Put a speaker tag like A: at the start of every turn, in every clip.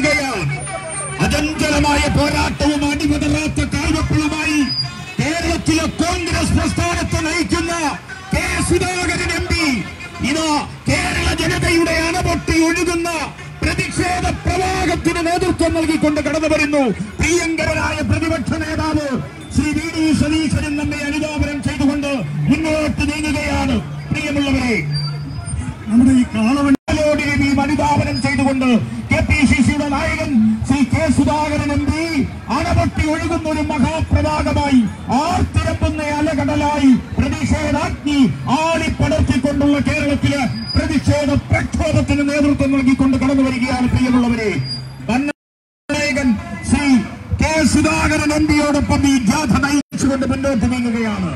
A: നീങ്ങുകയാണ് അചഞ്ചലമായ പോരാട്ടവും അടിമതറാത്ത കാൽവപ്പുകളുമായി കേരളത്തിലെ കോൺഗ്രസ് പ്രസ്ഥാനത്തെ നയിക്കുന്ന കെ സുധാകരൻ എം പി. ഇതാ കേരള ജനതയുടെ അണപൊട്ടി ഒഴുകുന്ന പ്രതിഷേധ പ്രവാഹത്തിന് നേതൃത്വം നൽകിക്കൊണ്ട് കടന്നു വരുന്നു പ്രിയങ്കരനായ പ്രതിപക്ഷ നേതാവ് ശ്രീ വി ഡി സതീശനും നമ്മെ അനുദാപനം ചെയ്തുകൊണ്ട് മുന്നോട്ട് നീങ്ങുകയാണ്. പ്രിയമുള്ളവരെ നമ്മുടെ ഈ കാളവണ്ടിയോടിനെ ഈ അനുധാപനം ചെയ്തുകൊണ്ട് കെ പി സി സിയുടെ നായകൻ Shri K Sudhakaran M P അണപൊട്ടി ഒഴുകുന്ന ഒരു മഹാപ്രവാഹമായി ആർത്തിരപ്പുന്ന അലകടലായി പ്രതിഷേധാഗ്നി ആളിപ്പടർത്തിക്കൊണ്ടുള്ള കേരളത്തിലെ പ്രതിഷേധ പ്രക്ഷോഭത്തിന് നേതൃത്വം നൽകിക്കൊണ്ട് കടന്നു വരികയാണ് പ്രിയമുള്ളവരെ. ശ്രീ കെ സുധാകരൻ എം പിയോടൊപ്പം ഈ ജാഥ നയിച്ചുകൊണ്ട് മുന്നോട്ട് നീങ്ങുകയാണ്.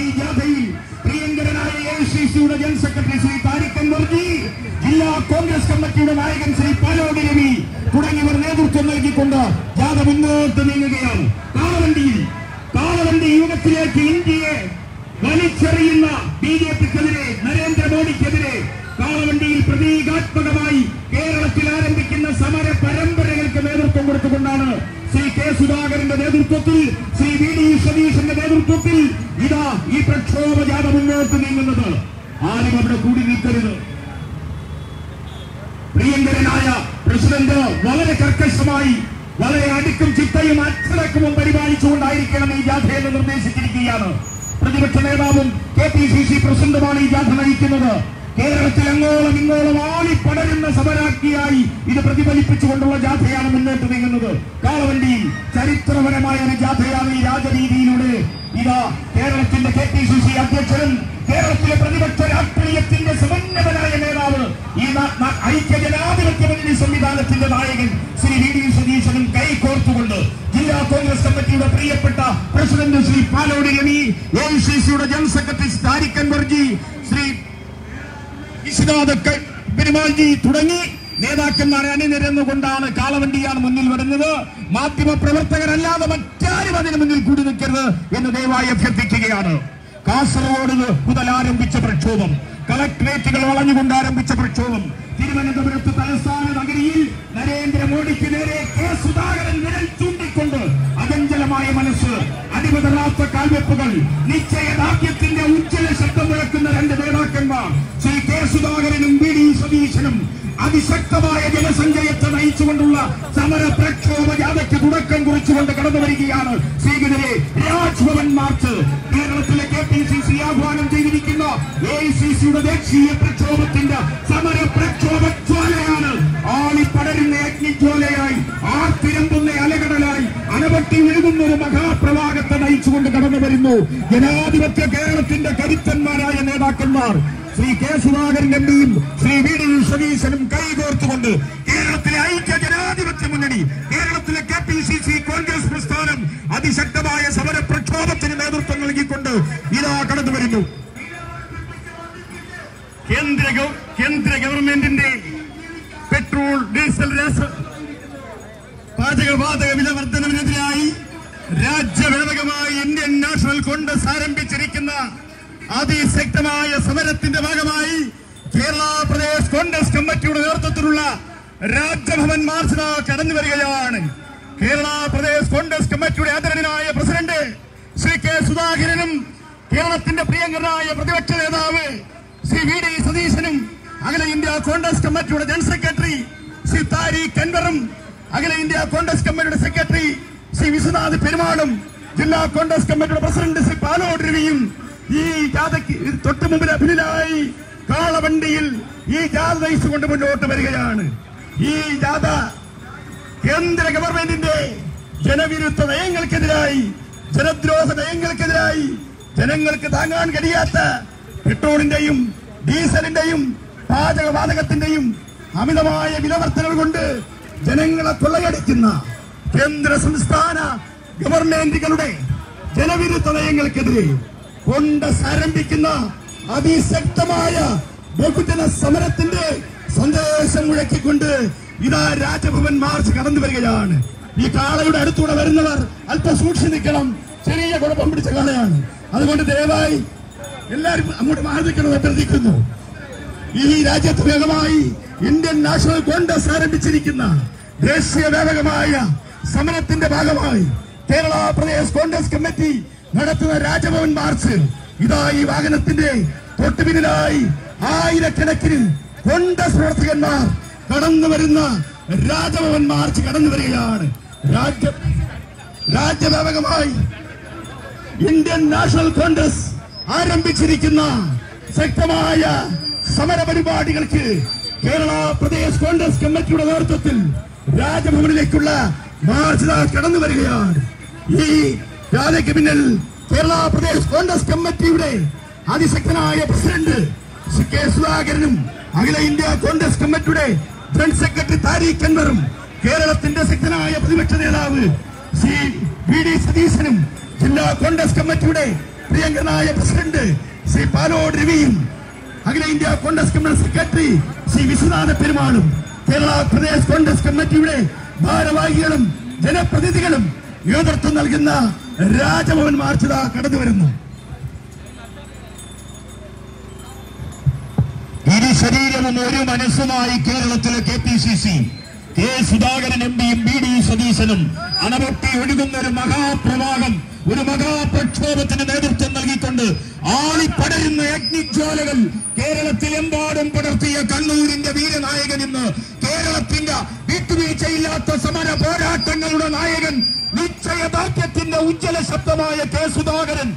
A: ഈ ജാഥയിൽ പ്രിയങ്കരനായ എ സി സിയുടെ ജനറൽ സെക്രട്ടറി ശ്രീ താരിഖൻ ജാഥ മുന്നോട്ട് നീങ്ങുകയാണ്. കാളവണ്ടിയിൽ കാളവണ്ടി യുഗത്തിലേക്ക് ഇന്ത്യയെ വലിച്ചെറിയുന്ന ബി ജെ പിക്കെതിരെ നരേന്ദ്രമോദിക്കെതിരെ കാളവണ്ടിയിൽ പ്രതീകാത്മകമായി കേരളത്തിൽ ആരംഭിക്കുന്ന സമര പരമ്പരകൾക്ക് നേതൃത്വം കൊടുത്തുകൊണ്ടാണ് ശ്രീ കെ സുധാകരന്റെ നേതൃത്വത്തിൽ ശ്രീ വി ഡി സതീശന്റെ നേതൃത്വത്തിൽ ഇതാ ഈ പ്രക്ഷോഭ ജാഥ മുന്നോട്ട് നീങ്ങുന്നത്. ആരും അവിടെ കൂടി നിൽക്കരുത്. പ്രിയങ്കരനായ പ്രസിഡന്റ് വളരെ കർക്കശമായി വളരെ അടുക്കും ചിട്ടയും അച്ചടക്കവും പരിപാലിച്ചുകൊണ്ടായിരിക്കണം ഈ ജാഥയെന്ന് നിർദ്ദേശിച്ചിരിക്കുകയാണ്. പ്രതിപക്ഷ നേതാവും കെ പി സി സി പ്രസിഡന്റുമാണ് ഈ ജാഥ നയിക്കുന്നത്. കേരളത്തിൽ അങ്ങോളം ഇങ്ങോളം ആളി പടരുന്ന സമരാജ്ഞിയായി ഇത് പ്രതിഫലിപ്പിച്ചുകൊണ്ടുള്ള ജാഥയാണ് മുന്നോട്ട് നീങ്ങുന്നത്. കാളവണ്ടിയിൽ ചരിത്രപരമായ ഒരു ജാഥയാണ് ഈ രാജരീതിയിലൂടെ. ഇതാ കേരളത്തിന്റെ കെ പി സി സി അധ്യക്ഷനും കേരളത്തിലെ പ്രതിപക്ഷ രാഷ്ട്രീയത്തിന്റെ സമന്വതനായ നേതാവ് ഈ ഐക്യ ജനാധിപത്യ മുന്നണി സംവിധാനത്തിന്റെ നായകൻ ശ്രീ വി ഡി സതീശനും കൈകോർത്തുകൊണ്ട് ജില്ലാ കോൺഗ്രസ് കമ്മിറ്റിയുടെ പ്രിയപ്പെട്ട president Shri Palode Ravi A C സിയുടെ ജനറൽ സെക്രട്ടറി താരിഖൻ വർജി ശ്രീ വിശ്വനാഥ് ക- പെരുമാൾജി തുടങ്ങി നേതാക്കന്മാരെ അണിനിരന്നുകൊണ്ടാണ് കാളവണ്ടിയാണ് മുന്നിൽ വരുന്നത്. മാധ്യമ പ്രവർത്തകരല്ലാതെ മറ്റാരും അതിന് മുന്നിൽ കൂടി നിൽക്കരുത് എന്ന് ദയവായി അഭ്യർത്ഥിക്കുകയാണ്. കാസർഗോഡ് മുതൽ ആരംഭിച്ച പ്രക്ഷോഭം. കളക്ടറേറ്റുകൾ വളഞ്ഞുകൊണ്ട് ആരംഭിച്ച പ്രക്ഷോഭം. തിരുവനന്തപുരത്ത് തലസ്ഥാന നഗരിയിൽ നരേന്ദ്രമോദിക്ക് നേരെ കെ സുധാകരൻ വിരൽ ചൂണ്ടിക്കൊണ്ട് അചഞ്ചലമായ മനസ്സ് അടിമതറാത്ത കാൽവെപ്പുകൾ നിശ്ചയദാർഢ്യത്തിന്റെ ഉജ്ജ്വല ശബ്ദം മുഴക്കുന്ന രണ്ട് നേതാക്കന്മാർ ശ്രീ കെ സുധാകരനും വി ഡി സതീശനും അതിശക്തമായ ജനസഞ്ചയത്തെ നയിച്ചുകൊണ്ടുള്ള സമര പ്രക്ഷോഭ ജാഥയ്ക്ക് തുടക്കം കുറിച്ചുകൊണ്ട് കടന്നു വരികയാണ് ശ്രീകതിരെ രാജ്ഭവൻ മാർച്ച്. കേരളത്തിലെ സി ആഹ്വാനം ചെയ്തിരിക്കുന്ന എ ദേശീയ പ്രക്ഷോഭത്തിന്റെ സമര പ്രക്ഷോഭ ജ്വാലയാണ് ആളിപ്പടരുന്ന അഗ്നിജ്വാലയായി ആർത്തിരമ്പുന്ന അലകടലായി അനവട്ടി എഴുതുന്ന ഒരു മഹാപ്രവാഹത്തെ നയിച്ചുകൊണ്ട് കടന്നു വരുന്നു. ജനാധിപത്യ കേരളത്തിന്റെ കരുത്തന്മാരായ നേതാക്കന്മാർ Shri K Sudhakaran M Shri V D സതീശനും കൈകോർത്തുകൊണ്ട് കേരളത്തിലെ ഐക്യ ജനാധിപത്യ മുന്നണി കേരളത്തിലെ പി സി സി കോൺഗ്രസ് പ്രസ്ഥാനം അതിശക്തമായ സമര പ്രക്ഷോഭത്തിന് നേതൃത്വം നൽകിക്കൊണ്ട് ഇതാ കടന്നു വരുന്നു. കേന്ദ്ര കേന്ദ്ര ഗവൺമെന്റിന്റെ പെട്രോൾ ഡീസൽ പാചകവാതക വില വർധനവിനെതിരായി രാജ്യവ്യാപകമായി ഇന്ത്യൻ നാഷണൽ കോൺഗ്രസ് ആരംഭിച്ചിരിക്കുന്ന അതിശക്തമായ സമരത്തിന്റെ ഭാഗമായി കേരള പ്രദേശ് കോൺഗ്രസ് കമ്മിറ്റിയുടെ നേതൃത്വത്തിലുള്ള രാജ്യഭവൻ മാർച്ച് കടന്നു വരികയാണ്. കേരള പ്രദേശ് കോൺഗ്രസ് കമ്മിറ്റിയുടെ ആദരണീയനായ പ്രസിഡന്റ് ശ്രീ കെ സുധാകരനും കേരളത്തിന്റെ പ്രിയങ്കരനായ പ്രതിപക്ഷ നേതാവ് ശ്രീ വി ഡി സതീശനും അഖില ഇന്ത്യ കോൺഗ്രസ് കമ്മിറ്റിയുടെ ജനറൽ സെക്രട്ടറി ശ്രീ താരി കൻവറും അഖില ഇന്ത്യ കോൺഗ്രസ് കമ്മിറ്റിയുടെ സെക്രട്ടറി ശ്രീ വിശ്വനാഥ് പെരുമാളും ജില്ലാ കോൺഗ്രസ് കമ്മിറ്റിയുടെ പ്രസിഡന്റ് ശ്രീ പാലോട് രവിയും ഈ ജാഥയ്ക്ക് തൊട്ട് മുമ്പിൽ അഭിനിലായി കാളവണ്ടിയിൽ ഈ ജാഥ നയിച്ചുകൊണ്ട് മുന്നോട്ട് വരികയാണ്. ഈ ജാഥ കേന്ദ്ര ഗവൺമെന്റിന്റെ ജനവിരുദ്ധ നയങ്ങൾക്കെതിരായി ജനദ്രോഹ നയങ്ങൾക്കെതിരായി ജനങ്ങൾക്ക് താങ്ങാൻ കഴിയാത്ത പെട്രോളിന്റെയും ഡീസലിന്റെയും പാചകവാതകത്തിന്റെയും അമിതമായ വിലവർത്തനകൾ കൊണ്ട് ജനങ്ങളെ കൊള്ളയടിക്കുന്ന കേന്ദ്ര സംസ്ഥാന ഗവൺമെന്റുകളുടെ ജനവിരുദ്ധ നയങ്ങൾക്കെതിരെ കൊണ്ട് ആരംഭിക്കുന്ന അതിശക്തമായ ബഹുജന സമരത്തിന്റെ സന്ദേശം മുഴക്കിക്കൊണ്ട് ഇതാ രാജഭവൻ മാർച്ച് കടന്നു വരികയാണ്. ഈ കാളയുടെ അടുത്തൂടെ വരുന്നവർ അല്പം സൂക്ഷി നിൽക്കണം. ചെറിയ കുഴപ്പം പിടിച്ച കാളയാണ്. അതുകൊണ്ട് ദയവായി എല്ലാവരും അങ്ങോട്ട് മാറി അഭ്യർത്ഥിക്കുന്നു. ഈ രാജ്യത്ത് വേഗമായി ഇന്ത്യൻ നാഷണൽ കോൺഗ്രസ് ആരംഭിച്ചിരിക്കുന്ന ദേശീയ വ്യാപകമായ സമരത്തിന്റെ ഭാഗമായി കേരള പ്രദേശ് കോൺഗ്രസ് കമ്മിറ്റി നടത്തുന്ന രാജഭവൻ മാർച്ച് ഇതാ ഈ വാഹനത്തിന്റെ തൊട്ടുപിന്നിലായി ആയിരക്കണക്കിന് കോൺഗ്രസ് പ്രവർത്തകന്മാർ കടന്നു വരുന്ന രാജഭവൻ മാർച്ച് കടന്നു വരികയാണ്. രാജ്യ രാജ്യവ്യാപകമായി ഇന്ത്യൻ നാഷണൽ കോൺഗ്രസ് ആരംഭിച്ചിരിക്കുന്ന ശക്തമായ സമര പരിപാടികൾക്ക് കേരള പ്രദേശ് കോൺഗ്രസ് കമ്മിറ്റിയുടെ നേതൃത്വത്തിൽ രാജഭവനിലേക്കുള്ള മാർച്ച് കടന്നു വരികയാണ്. ഈ ജാഥയ്ക്ക് പിന്നിൽ കേരള പ്രദേശ് കോൺഗ്രസ് കമ്മിറ്റിയുടെ അതിശക്തനായ പ്രസിഡന്റ് കെ സുധാകരനും അഖില ഇന്ത്യ കോൺഗ്രസ് കമ്മിറ്റിയുടെ ജനറൽ സെക്രട്ടറി താരിഖ് അൻവറും കേരളത്തിന്റെ ശക്തനായ പ്രതിപക്ഷ നേതാവ് സി വി ഡി സതീശനും ജില്ലാ കോൺഗ്രസ് കമ്മിറ്റിയുടെ പ്രിയങ്കരനായ പ്രസിഡന്റ് ശ്രീ പാലോട് രവിയും അഖില India Congress committee secretary Shri Vishwanatha പെരുമാളും Kerala Pradesh Congress കമ്മിറ്റിയുടെ ഭാരവാഹികളും ജനപ്രതിനിധികളും നേതൃത്വം നൽകുന്ന രാജഭവൻ മാർച്ച് കടന്നു വരുന്നു. ശരീരവും ഒരു മനസ്സുമായി കേരളത്തിലെ K P C C K Sudhakaran M പിയും ബി ഡി സതീശനും അണപൊട്ടി ഒഴുകുന്ന ഒരു മഹാപ്രവാഹം ഒരു മഹാപ്രക്ഷോഭത്തിന് നേതൃത്വം നൽകിക്കൊണ്ട് ആളിപ്പടരുന്ന അഗ്നിജ്വാലകൾ കേരളത്തിലെമ്പാടും പടർത്തിയ കണ്ണൂരിന്റെ വീരനായകൻ ഇന്ന് കേരളത്തിന്റെ വിട്ടുവീഴ്ചയില്ലാത്ത സമര പോരാട്ടങ്ങളുടെ നായകൻ നിശ്ചയദാർഢ്യത്തിന്റെ ഉജ്ജ്വല ശബ്ദമായ കെ സുധാകരൻ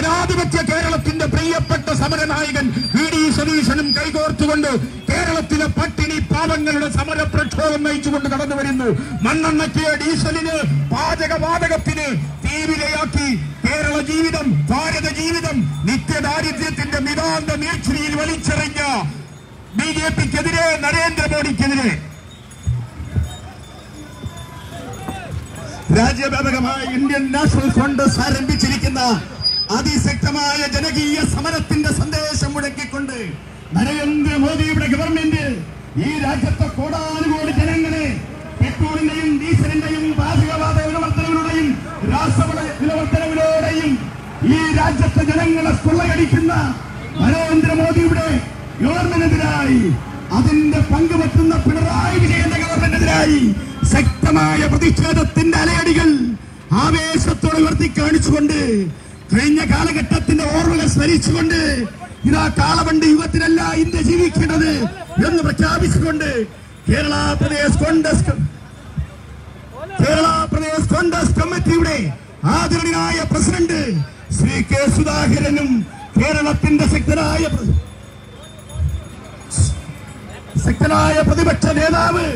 A: ജനാധിപത്യ കേരളത്തിന്റെ പ്രിയപ്പെട്ട സമരനായകൻ വി ഡി സതീശനും കൈകോർത്തുകൊണ്ട് കേരളത്തിലെ പട്ടിണി പാവങ്ങളുടെ സമര പ്രക്ഷോഭം നയിച്ചുകൊണ്ട് കടന്നു വരുന്നു. മണ്ണെണ്ണയ്ക്ക് ഡീസലിന് പാചകവാതകത്തിന് തീവിലയാക്കി കേരള ജീവിതം ഭാരത ജീവിതം നിത്യദാരിദ്ര്യത്തിന്റെ നിതാന്ത നീർച്ചിരിയിൽ വലിച്ചെറിഞ്ഞ ബി ജെ പിക്കെതിരെ നരേന്ദ്രമോദിക്കെതിരെ. രാജ്യവ്യാപകമായ ഇന്ത്യൻ നാഷണൽ കോൺഗ്രസ് ആരംഭിച്ചിരിക്കുന്ന അതിശക്തമായ ജനകീയ സമരത്തിന്റെ സന്ദേശം മുടക്കിക്കൊണ്ട് നരേന്ദ്രമോദിയുടെ ഗവൺമെന്റ് ഈ രാജ്യത്തെ കോടാനുകോടി ജനങ്ങളെ പെട്രോളിന്റെയും ഡീസലിന്റെയും പാചകവാത വിലവർത്തനങ്ങളുടെയും രാസവള വിലവർത്തനവിലൂടെയും ഈ രാജ്യത്തെ ജനങ്ങളെ കൊള്ളയടിക്കുന്ന നരേന്ദ്രമോദിയുടെ ഗവൺമെന്റിനെതിരായി അതിന്റെ പങ്കുപറ്റുന്ന പിണറായി വിജയന്റെ ഗവൺമെന്റിനെതിരായി ശക്തമായ പ്രതിഷേധത്തിന്റെ അലയടികൾ ആവേശത്തോടെ ഉയർത്തി കാണിച്ചുകൊണ്ട് കഴിഞ്ഞ കാലഘട്ടത്തിന്റെ ഓർമ്മകൾ സ്മരിച്ചുകൊണ്ട് ഇതാ കാളവണ്ടി യുഗത്തിലല്ല ഇന്ത്യ ജീവിക്കേണ്ടത് എന്ന് പ്രഖ്യാപിച്ചുകൊണ്ട് കേരള പ്രദേശ് കോൺഗ്രസ് കേരള പ്രദേശ് കോൺഗ്രസ് കമ്മിറ്റിയുടെ ആദരണീയനായ പ്രസിഡന്റ് ശ്രീ കെ സുധാകരനും കേരളത്തിന്റെ ശക്തനായ ശക്തനായ പ്രതിപക്ഷ നേതാവ്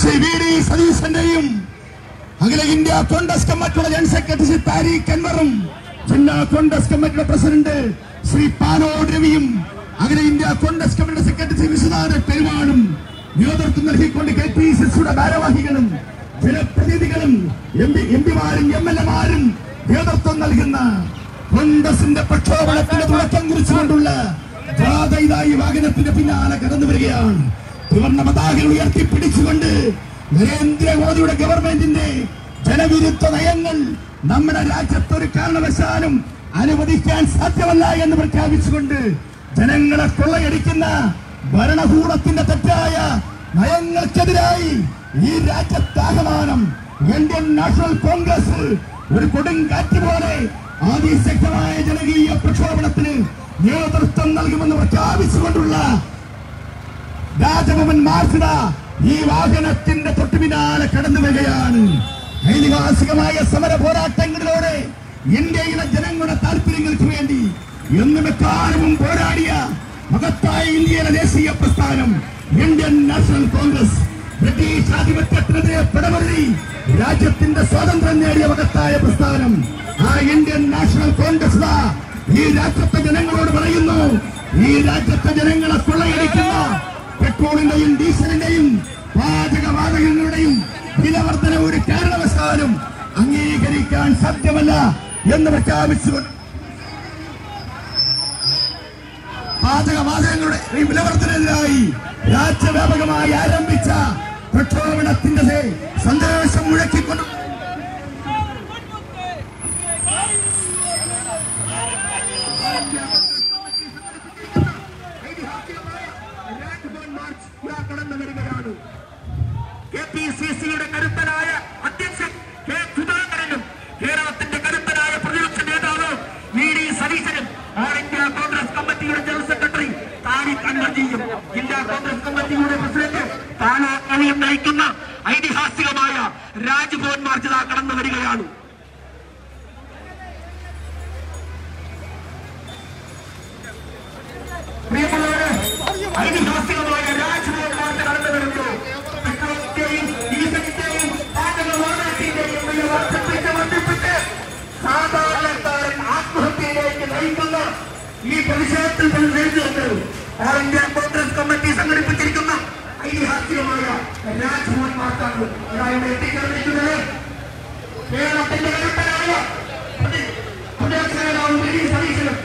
A: ശ്രീ വി ഡി സതീശന്റെയും അഖില ഇന്ത്യ കോൺഗ്രസ് കമ്മിറ്റിയുടെ ജനറൽ സെക്രട്ടറി ശ്രീ താരിഖ് അൻവറും ജില്ലാ കോൺഗ്രസ് കമ്മിറ്റിയുടെ പ്രസിഡന്റ് ശ്രീ പാലോട് രവിയും അഖില ഇന്ത്യ കോൺഗ്രസ് കമ്മിറ്റിയുടെ സെക്രട്ടറി ശ്രീ വിശ്വനാഥ പെരുമാളും നേതൃത്വം നൽകിക്കൊണ്ട് കെ പി സിയുടെ ഭാരവാഹികളും ജനപ്രതിനിധികളും എം പി എം പിമാരും എം എൽ എമാരും നേതൃത്വം നൽകുന്ന കോൺഗ്രസിന്റെ പ്രക്ഷോഭണത്തിന്റെ തുടക്കം കുറിച്ചുകൊണ്ടുള്ള വാഹനത്തിന്റെ പിന്നാലെ കടന്നു വരികയാണ് തുറന്ന പതാകകൾ ഉയർത്തിപ്പിടിച്ചുകൊണ്ട് നരേന്ദ്രമോദിയുടെ ഗവൺമെന്റിന്റെ ജനവിരുദ്ധ നയങ്ങൾ നമ്മുടെ രാജ്യത്ത് ഒരു കാരണവശാലും അനുവദിക്കാൻ സാധ്യമല്ല എന്ന് പ്രഖ്യാപിച്ചുകൊണ്ട് ജനങ്ങളെ കൊള്ളയടിക്കുന്ന ഭരണകൂടത്തിന്റെ തെറ്റായ നയങ്ങൾക്കെതിരായി ഈ രാജ്യത്താകമാനം ഇന്ത്യൻ നാഷണൽ കോൺഗ്രസ് ഒരു കൊടുങ്കാറ്റ് പോലെ അതിശക്തമായ ജനകീയ പ്രക്ഷോഭണത്തിന് നേതൃത്വം നൽകുമെന്ന് പ്രഖ്യാപിച്ചുകൊണ്ടുള്ള രാജഭവൻ മാർച്ചിട ഈ വാഹനത്തിന്റെ തൊട്ടു പിന്നാലെ കടന്നു വരികയാണ്. ഐതിഹാസികമായ സമര പോരാട്ടങ്ങളിലൂടെ ഇന്ത്യയിലെ ജനങ്ങളുടെ താല്പര്യങ്ങൾക്ക് വേണ്ടി എന്നും എക്കാലവും പോരാടിയ മഹത്തായ ഇന്ത്യയിലെ ദേശീയ പ്രസ്ഥാനം ഇന്ത്യൻ നാഷണൽ കോൺഗ്രസ്. ബ്രിട്ടീഷ് ആധിപത്യത്തിനെതിരെ പിടമറി രാജ്യത്തിന്റെ സ്വാതന്ത്ര്യം നേടിയ മഹത്തായ പ്രസ്ഥാനം. ആ ഇന്ത്യൻ നാഷണൽ കോൺഗ്രസ് ഈ രാജ്യത്തെ ജനങ്ങളോട് പറയുന്നു ഈ രാജ്യത്തെ ജനങ്ങളെ കൊള്ളയടിക്കുന്ന പെട്രോളിന്റെയും ഡീസലിന്റെയും പാചകവാതകങ്ങളുടെയും വിലവർദ്ധന ഒരു കാരണവശാലും അംഗീകരിക്കാൻ സാധ്യമല്ല എന്ന് പ്രഖ്യാപിച്ചു പാചകവാതകങ്ങളുടെ വിലവർദ്ധനെതിരായി രാജ്യവ്യാപകമായി ആരംഭിച്ച പ്രക്ഷോഭണത്തിന്റെ സന്ദേശം മുഴക്കിക്കൊണ്ട് സി സിയുടെ കരുത്തനായ അധ്യക്ഷൻ കെ സുധാകരനും കേരളത്തിന്റെ കരുത്തനായ പ്രതിപക്ഷ നേതാവ് വി ഡി സതീശനും ഓൾ ഇന്ത്യ കോൺഗ്രസ് കമ്മിറ്റിയുടെ ജനറൽ സെക്രട്ടറി താരിഖ് അൻവർജിയും ജില്ലാ കോൺഗ്രസ് കമ്മിറ്റിയുടെ പ്രസിഡന്റ് താലോയും നയിക്കുന്ന ഐതിഹാസികമായ രാജ്ഭവൻ മാർച്ച് കടന്നു വരികയാണ് ഐതിഹാസികമായ രാജ്ഭവൻ മാർച്ച് കടന്നു വരുന്നു സാധാരണക്കാരൻ ആത്മഹത്യയിലേക്ക് നയിക്കുന്ന ഈ all India Congress committee സംഘടിപ്പിച്ചിരിക്കുന്ന ഐതിഹാസികമായ Raj Bhavan മാർച്ചാണ് ഇതാ ഇവിടെ എത്തിച്ചേർന്നിരിക്കുന്നത് കേരളത്തിന്റെ കരുത്തനായ പ്രതി- പ്രതിപക്ഷ നേതാവ് വി ഡി സതീശനും